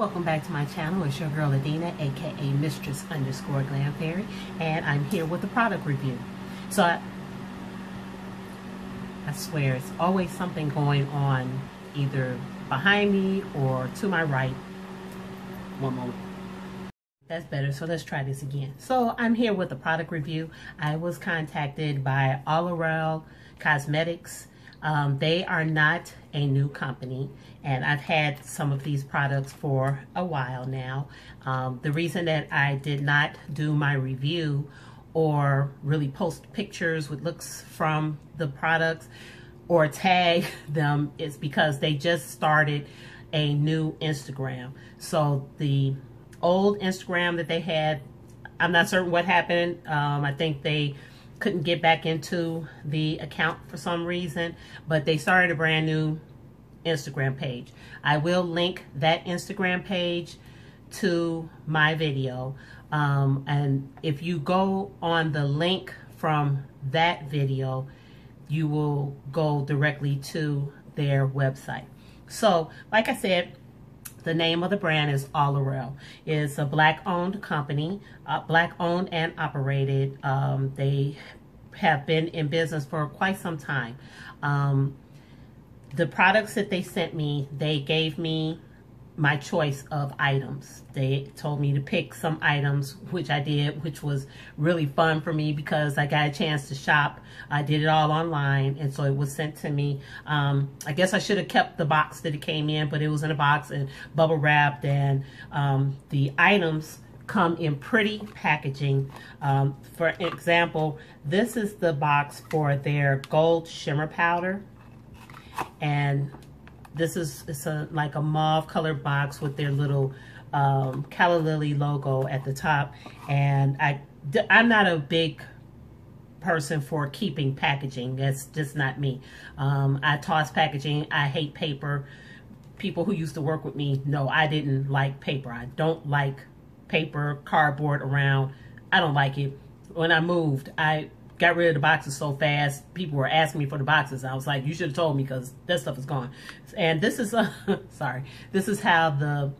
Welcome back to my channel. It's your girl Adina, aka Mistress underscore Glam Fairy, and I'm here with a product review. So I, I swear it's always something going on either behind me or to my right. One moment. That's better. So let's try this again. So I'm here with a product review. I was contacted by Aularale Cosmetics um, they are not a new company, and I've had some of these products for a while now. Um, the reason that I did not do my review or really post pictures with looks from the products or tag them is because they just started a new Instagram. So the old Instagram that they had, I'm not certain what happened. Um, I think they couldn't get back into the account for some reason, but they started a brand new Instagram page. I will link that Instagram page to my video. Um, and if you go on the link from that video, you will go directly to their website. So, like I said, the name of the brand is Aularale. It's a black-owned company, uh, black-owned and operated. Um, they have been in business for quite some time. Um, the products that they sent me, they gave me my choice of items. They told me to pick some items, which I did, which was really fun for me because I got a chance to shop. I did it all online, and so it was sent to me. Um, I guess I should have kept the box that it came in, but it was in a box and bubble wrapped, and um, the items come in pretty packaging. Um, for example, this is the box for their gold shimmer powder. And this is it's a like a mauve colored box with their little um, Calla Lily logo at the top. And I, I'm not a big person for keeping packaging. That's just not me. Um, I toss packaging. I hate paper. People who used to work with me know I didn't like paper. I don't like paper, cardboard around. I don't like it. When I moved, I got rid of the boxes so fast. People were asking me for the boxes. I was like, you should have told me because that stuff is gone. And this is, uh, sorry, this is how the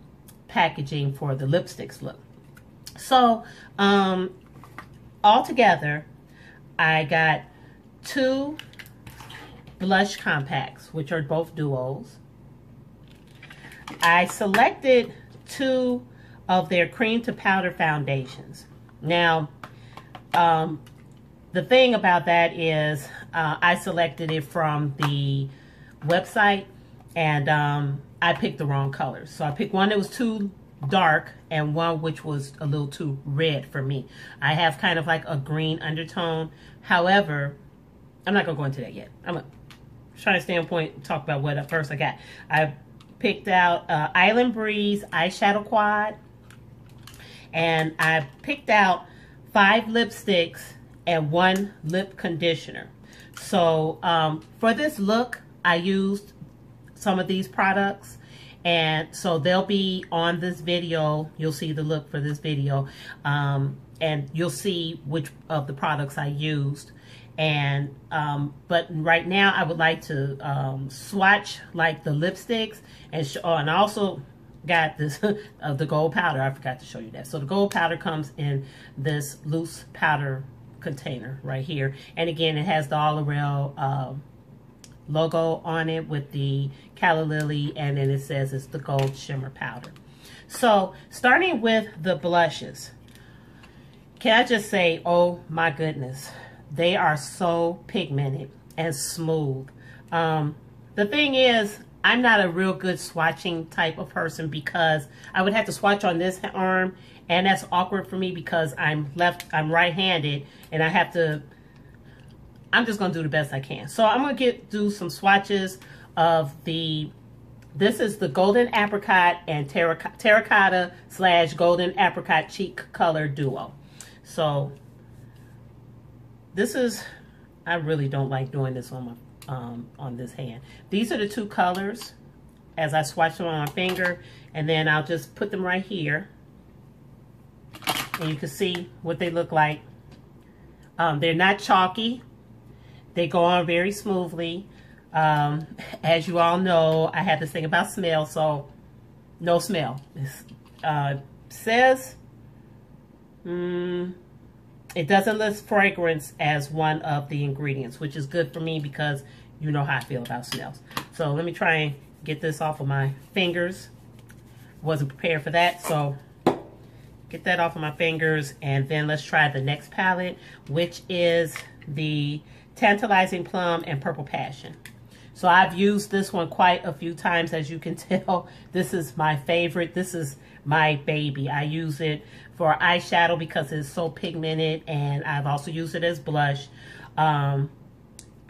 packaging for the lipsticks look. So, um, all together, I got two blush compacts, which are both duos. I selected two of their cream to powder foundations. Now, um, the thing about that is uh, I selected it from the website and um, I picked the wrong colors. So I picked one that was too dark and one which was a little too red for me. I have kind of like a green undertone. However, I'm not going to go into that yet. I'm going to try to standpoint talk about what first I got. I picked out uh, Island Breeze Eyeshadow Quad and I picked out five lipsticks and one lip conditioner. So um, for this look, I used some of these products. And so they'll be on this video. You'll see the look for this video. Um, and you'll see which of the products I used. And, um, but right now I would like to um, swatch like the lipsticks and, oh, and also got this of the gold powder. I forgot to show you that. So the gold powder comes in this loose powder container right here. And again, it has the Aularale uh, logo on it with the Calla Lily, and then it says it's the gold shimmer powder. So starting with the blushes, can I just say, oh my goodness, they are so pigmented and smooth. Um, the thing is, I'm not a real good swatching type of person because I would have to swatch on this arm and that's awkward for me because I'm left, I'm right-handed and I have to, I'm just going to do the best I can. So I'm going to get do some swatches of the, this is the Golden Apricot and Terracotta, terracotta slash Golden Apricot Cheek Color Duo. So this is, I really don't like doing this on my um, on this hand. These are the two colors as I swatch them on my finger. And then I'll just put them right here. And you can see what they look like. Um, they're not chalky. They go on very smoothly. Um, as you all know, I have this thing about smell. So no smell. It uh, says, mm, it doesn't list fragrance as one of the ingredients, which is good for me because you know how I feel about smells. So let me try and get this off of my fingers. Wasn't prepared for that, so get that off of my fingers. And then let's try the next palette, which is the Tantalizing Plum and Purple Passion. So I've used this one quite a few times, as you can tell. This is my favorite. This is my baby. I use it for eyeshadow because it's so pigmented, and I've also used it as blush. Um,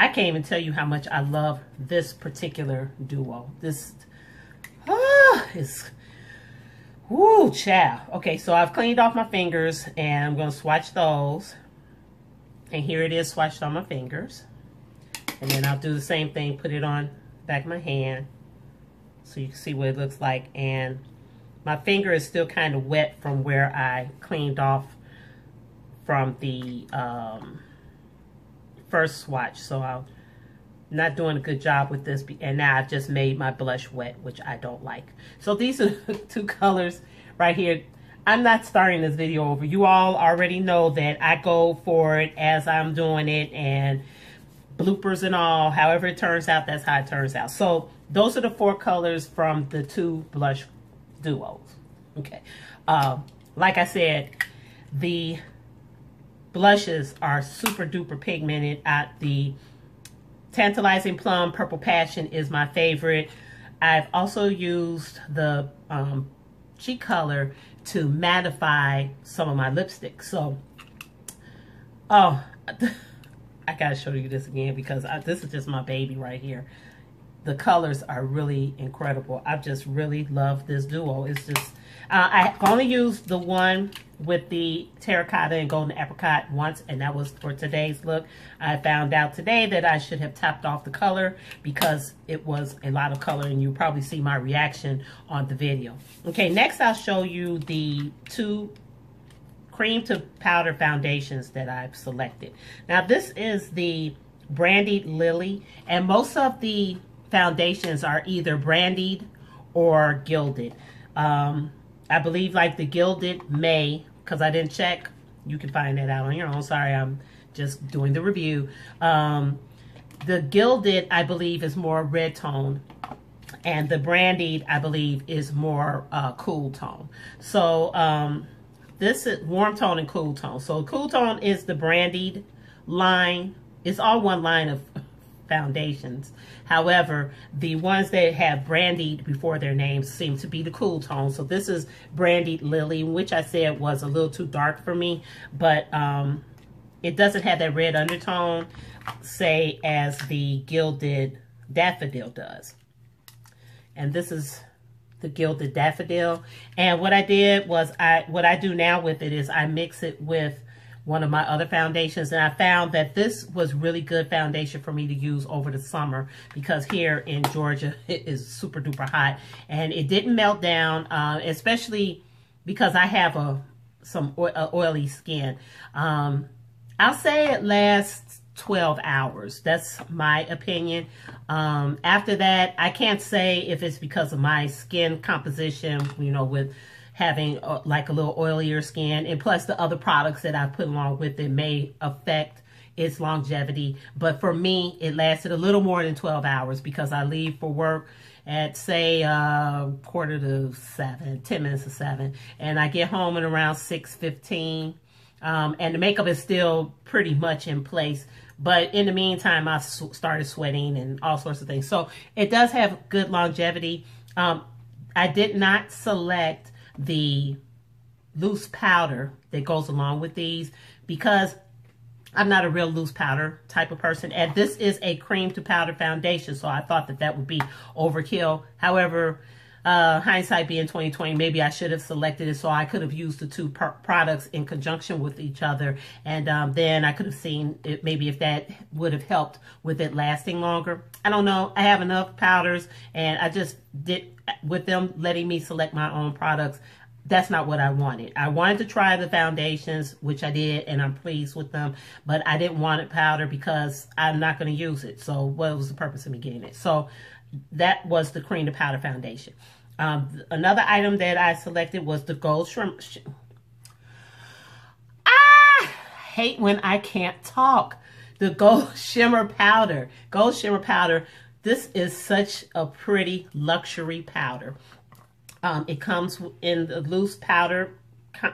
I can't even tell you how much I love this particular duo. This ah, is, whoo, chow. Okay, so I've cleaned off my fingers, and I'm going to swatch those. And here it is swatched on my fingers. And then I'll do the same thing, put it on back of my hand so you can see what it looks like. And my finger is still kind of wet from where I cleaned off from the um, first swatch. So I'm not doing a good job with this. And now I've just made my blush wet, which I don't like. So these are two colors right here. I'm not starting this video over. You all already know that I go for it as I'm doing it and bloopers and all. However it turns out, that's how it turns out. So those are the four colors from the two blush duos. Okay. Um, like I said, the blushes are super duper pigmented. At the Tantalizing Plum Purple Passion is my favorite. I've also used the um, cheek color to mattify some of my lipsticks. So, oh, I gotta show you this again because I, this is just my baby right here. The colors are really incredible. I just really love this duo. It's just, uh, I only used the one with the terracotta and golden apricot once, and that was for today's look. I found out today that I should have tapped off the color because it was a lot of color, and you probably see my reaction on the video. Okay, next I'll show you the two cream to powder foundations that I've selected. Now this is the Brandied Lily and most of the foundations are either brandied or gilded. Um, I believe like the gilded may, because I didn't check, you can find that out on your own. Sorry, I'm just doing the review. Um, the gilded, I believe, is more red tone. And the brandied, I believe, is more uh, cool tone. So, um, this is warm tone and cool tone. So cool tone is the brandied line. It's all one line of foundations. However, the ones that have brandied before their names seem to be the cool tone. So this is Brandied Lily, which I said was a little too dark for me, but um, it doesn't have that red undertone, say, as the Gilded Daffodil does. And this is the Gilded Daffodil. And what I did was, I what I do now with it is I mix it with one of my other foundations. And I found that this was really good foundation for me to use over the summer because here in Georgia, it is super duper hot. And it didn't melt down, uh, especially because I have a some oily skin. Um, I'll say it lasts 12 hours. That's my opinion. Um, after that, I can't say if it's because of my skin composition, you know, with having uh, like a little oilier skin. And plus the other products that I put along with it may affect its longevity. But for me, it lasted a little more than 12 hours because I leave for work at say uh, quarter to seven, 10 minutes to seven. And I get home at around 6.15. Um, and the makeup is still pretty much in place. But in the meantime, I started sweating and all sorts of things. So it does have good longevity. Um, I did not select the loose powder that goes along with these because I'm not a real loose powder type of person. And this is a cream to powder foundation. So I thought that that would be overkill. However, uh, hindsight being 2020, maybe I should have selected it so I could have used the two products in conjunction with each other. And um, then I could have seen it, maybe if that would have helped with it lasting longer. I don't know. I have enough powders and I just did, with them letting me select my own products, that's not what I wanted. I wanted to try the foundations, which I did, and I'm pleased with them. But I didn't want it powder because I'm not going to use it. So what was the purpose of me getting it? So that was the cream to powder foundation. Um, another item that I selected was the gold shrimp. Sh ah, hate when I can't talk. The gold shimmer powder. Gold shimmer powder. This is such a pretty luxury powder. Um, it comes in the loose powder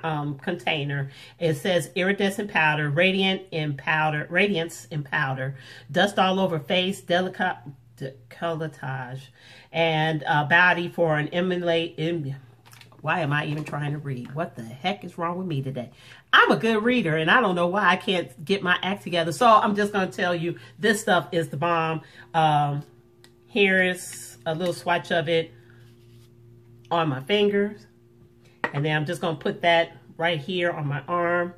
um, container. It says iridescent powder, radiant in powder, radiance in powder, dust all over face, delicate decolletage, and uh, body for an emulate. Em, why am I even trying to read? What the heck is wrong with me today? I'm a good reader, and I don't know why I can't get my act together. So I'm just going to tell you this stuff is the bomb. Um, here is a little swatch of it on my fingers. And then I'm just going to put that right here on my arm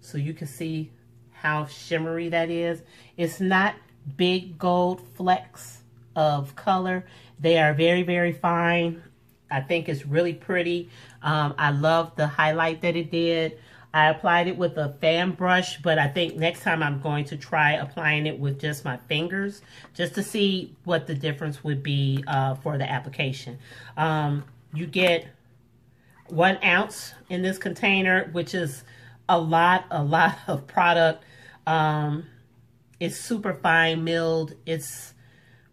so you can see how shimmery that is. It's not big gold flecks of color. They are very, very fine. I think it's really pretty. Um, I love the highlight that it did. I applied it with a fan brush, but I think next time I'm going to try applying it with just my fingers, just to see what the difference would be uh, for the application. Um, you get one ounce in this container, which is a lot, a lot of product. Um, it's super fine milled. It's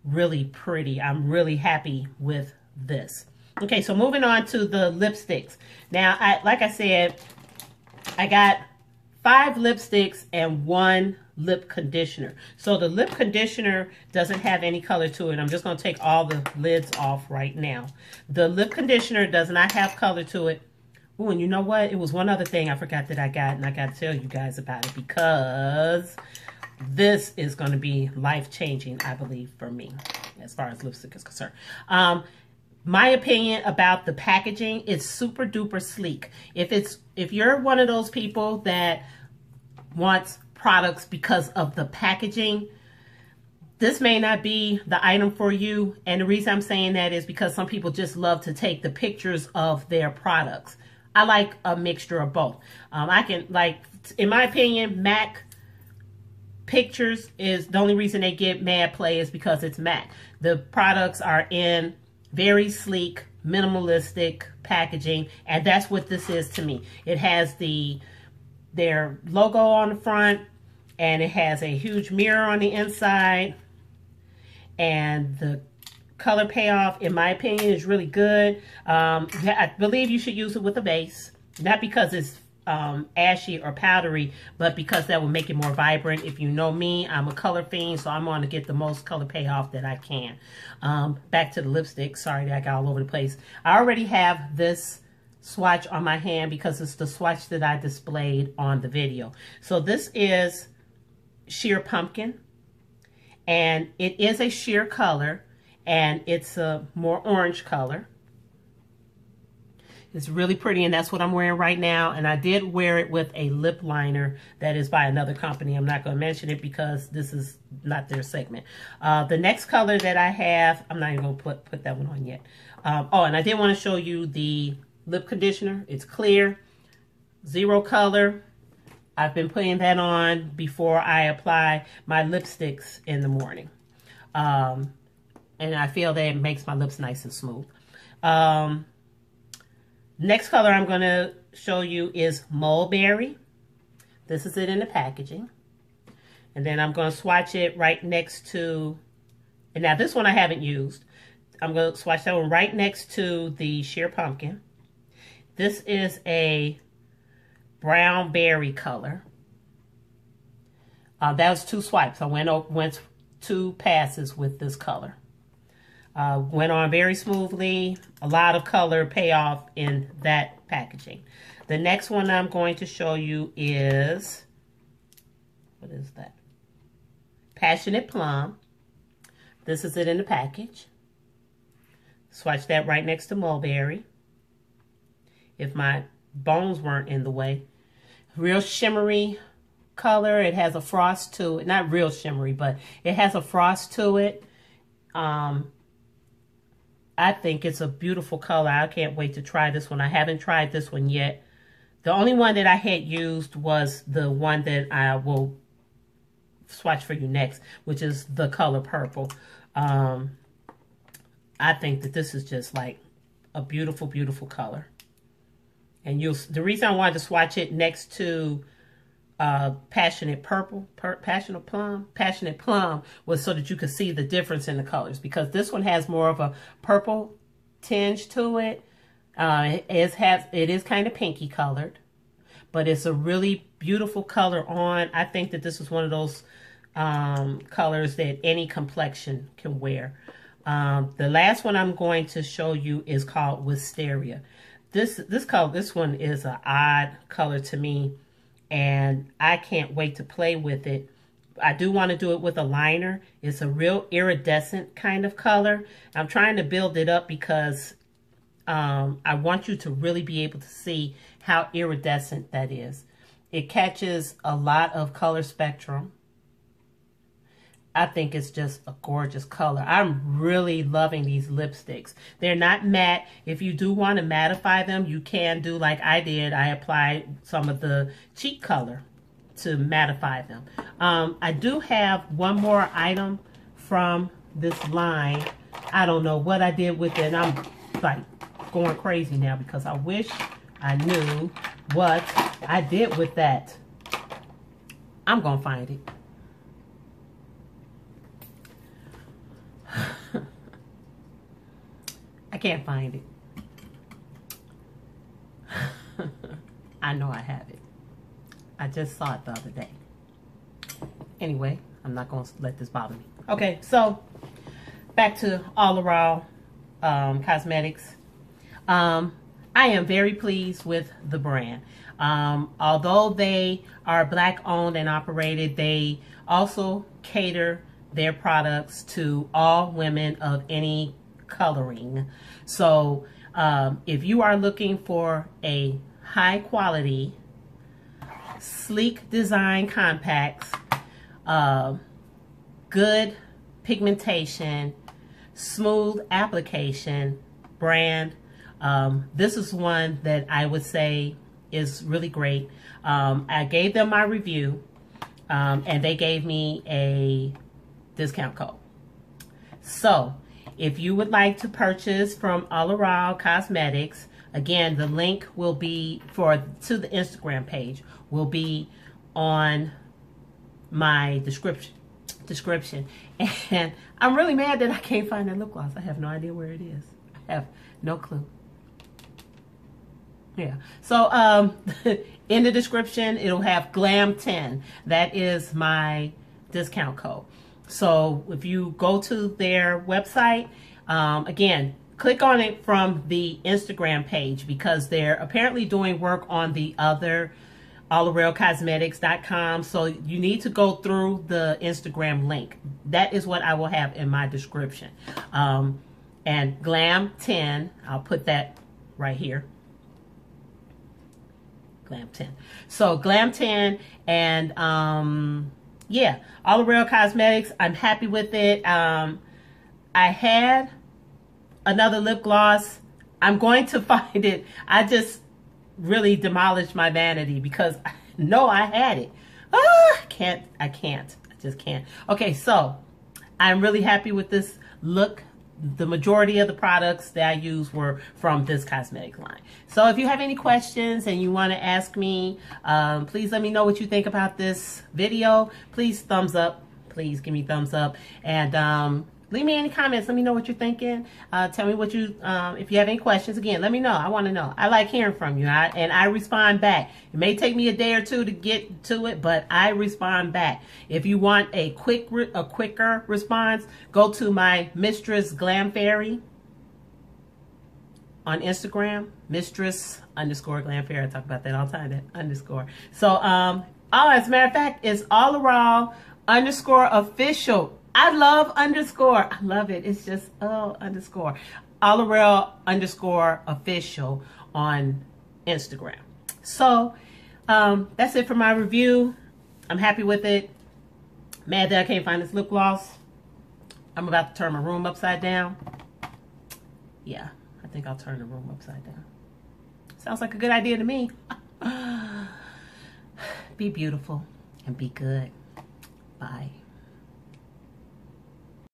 really pretty. I'm really happy with this. Okay, so moving on to the lipsticks. Now, I like I said, I got five lipsticks and one lip conditioner. So the lip conditioner doesn't have any color to it. I'm just going to take all the lids off right now. The lip conditioner does not have color to it. Oh, and you know what? It was one other thing I forgot that I got, and I got to tell you guys about it because this is going to be life-changing, I believe, for me as far as lipstick is concerned. Um, my opinion about the packaging is super duper sleek. If it's if you're one of those people that wants products because of the packaging, this may not be the item for you. And the reason I'm saying that is because some people just love to take the pictures of their products. I like a mixture of both. Um, I can, like, in my opinion, MAC pictures is the only reason they get mad play is because it's MAC. The products are in very sleek, minimalistic packaging, and that's what this is to me. It has the their logo on the front, and it has a huge mirror on the inside and the color payoff in my opinion is really good um, I believe you should use it with a base not because it's um, ashy or powdery but because that will make it more vibrant if you know me I'm a color fiend so I'm going to get the most color payoff that I can um, back to the lipstick sorry that I got all over the place I already have this swatch on my hand because it's the swatch that I displayed on the video so this is sheer pumpkin. And it is a sheer color and it's a more orange color. It's really pretty and that's what I'm wearing right now. And I did wear it with a lip liner that is by another company. I'm not going to mention it because this is not their segment. Uh, the next color that I have, I'm not even going to put, put that one on yet. Um, oh, and I did want to show you the lip conditioner. It's clear, zero color, I've been putting that on before I apply my lipsticks in the morning. Um, and I feel that it makes my lips nice and smooth. Um, next color I'm going to show you is Mulberry. This is it in the packaging. And then I'm going to swatch it right next to, and now this one I haven't used. I'm going to swatch that one right next to the Sheer Pumpkin. This is a brown berry color. Uh, that was two swipes. I went went two passes with this color. Uh, went on very smoothly. A lot of color payoff in that packaging. The next one I'm going to show you is, what is that? Passionate Plum. This is it in the package. Swatch that right next to Mulberry. If my bones weren't in the way real shimmery color. It has a frost to it. Not real shimmery, but it has a frost to it. Um, I think it's a beautiful color. I can't wait to try this one. I haven't tried this one yet. The only one that I had used was the one that I will swatch for you next, which is the color purple. Um, I think that this is just like a beautiful, beautiful color. And you'll the reason I wanted to swatch it next to uh, passionate purple, per, passionate plum, passionate plum was so that you could see the difference in the colors because this one has more of a purple tinge to it. Uh, it is has it is kind of pinky colored, but it's a really beautiful color on. I think that this is one of those um, colors that any complexion can wear. Um, the last one I'm going to show you is called Wisteria. This this color, this one is an odd color to me, and I can't wait to play with it. I do want to do it with a liner. It's a real iridescent kind of color. I'm trying to build it up because um, I want you to really be able to see how iridescent that is. It catches a lot of color spectrum. I think it's just a gorgeous color. I'm really loving these lipsticks. They're not matte. If you do want to mattify them, you can do like I did. I applied some of the cheek color to mattify them. Um, I do have one more item from this line. I don't know what I did with it. I'm like going crazy now because I wish I knew what I did with that. I'm going to find it. I can't find it. I know I have it. I just saw it the other day. Anyway, I'm not going to let this bother me. Okay, so back to Aularale um, Cosmetics. Um, I am very pleased with the brand. Um, although they are black owned and operated, they also cater their products to all women of any coloring. So um, if you are looking for a high quality, sleek design compacts, uh, good pigmentation, smooth application brand, um, this is one that I would say is really great. Um, I gave them my review um, and they gave me a discount code. So if you would like to purchase from Aularale Cosmetics, again, the link will be for to the Instagram page will be on my description description. And I'm really mad that I can't find that lip gloss. I have no idea where it is. I have no clue. Yeah. So um, in the description, it'll have Glam 10. That is my discount code. So if you go to their website, um, again, click on it from the Instagram page because they're apparently doing work on the other aularalecosmetics.com. So you need to go through the Instagram link. That is what I will have in my description. Um, and Glam 10, I'll put that right here. Glam 10. So Glam 10 and um, yeah, Aularale Cosmetics. I'm happy with it. Um, I had another lip gloss. I'm going to find it. I just really demolished my vanity because no, I had it. Ah, can't. I can't. I just can't. Okay, so I'm really happy with this look the majority of the products that I use were from this cosmetic line. So if you have any questions and you want to ask me, um, please let me know what you think about this video. Please thumbs up. Please give me thumbs up. And um, leave me any comments. Let me know what you're thinking. Uh, tell me what you, um, if you have any questions, again, let me know. I want to know. I like hearing from you, I, and I respond back. It may take me a day or two to get to it, but I respond back. If you want a quick, a quicker response, go to my Mistress Glam Fairy on Instagram, Mistress underscore Glam Fairy. I talk about that all the time, that underscore. So, um, oh, as a matter of fact, it's aularale underscore official I love underscore. I love it. It's just, oh, underscore. Aularale underscore official on Instagram. So um, that's it for my review. I'm happy with it. Mad that I can't find this lip gloss. I'm about to turn my room upside down. Yeah, I think I'll turn the room upside down. Sounds like a good idea to me. be beautiful and be good. Bye.